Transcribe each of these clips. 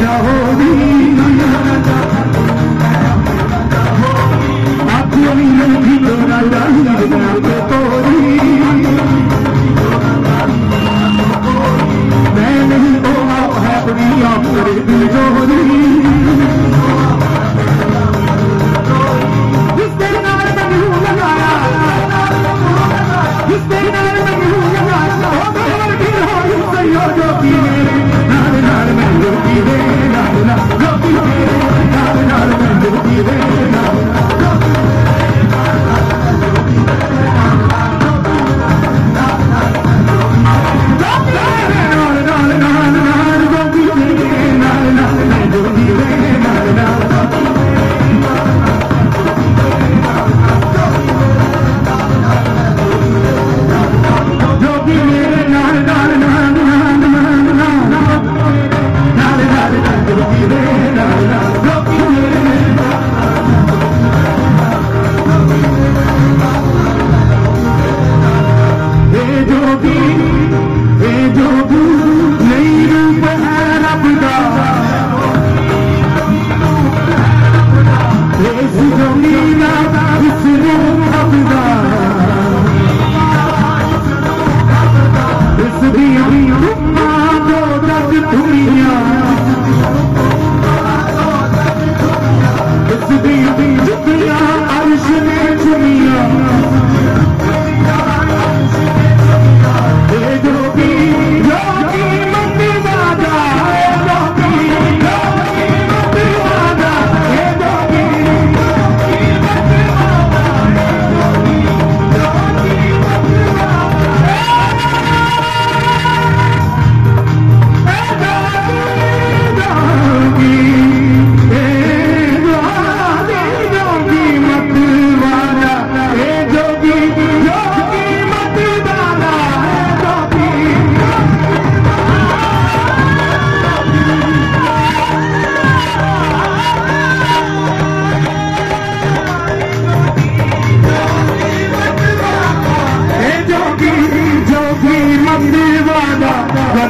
know Sirena, la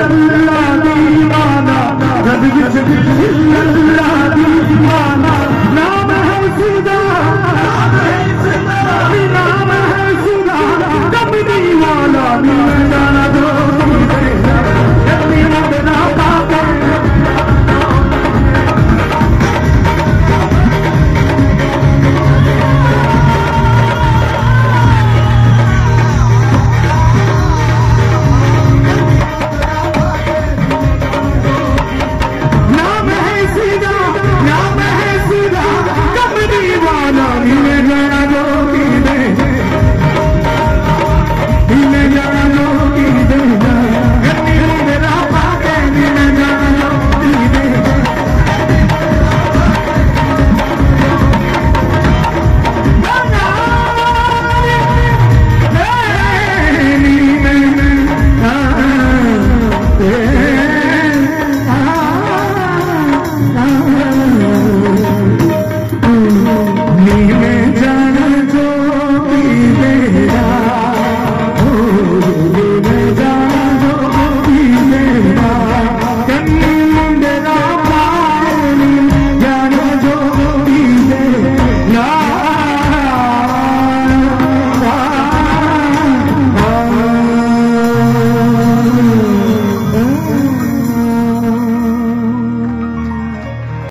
Alhamdulillah.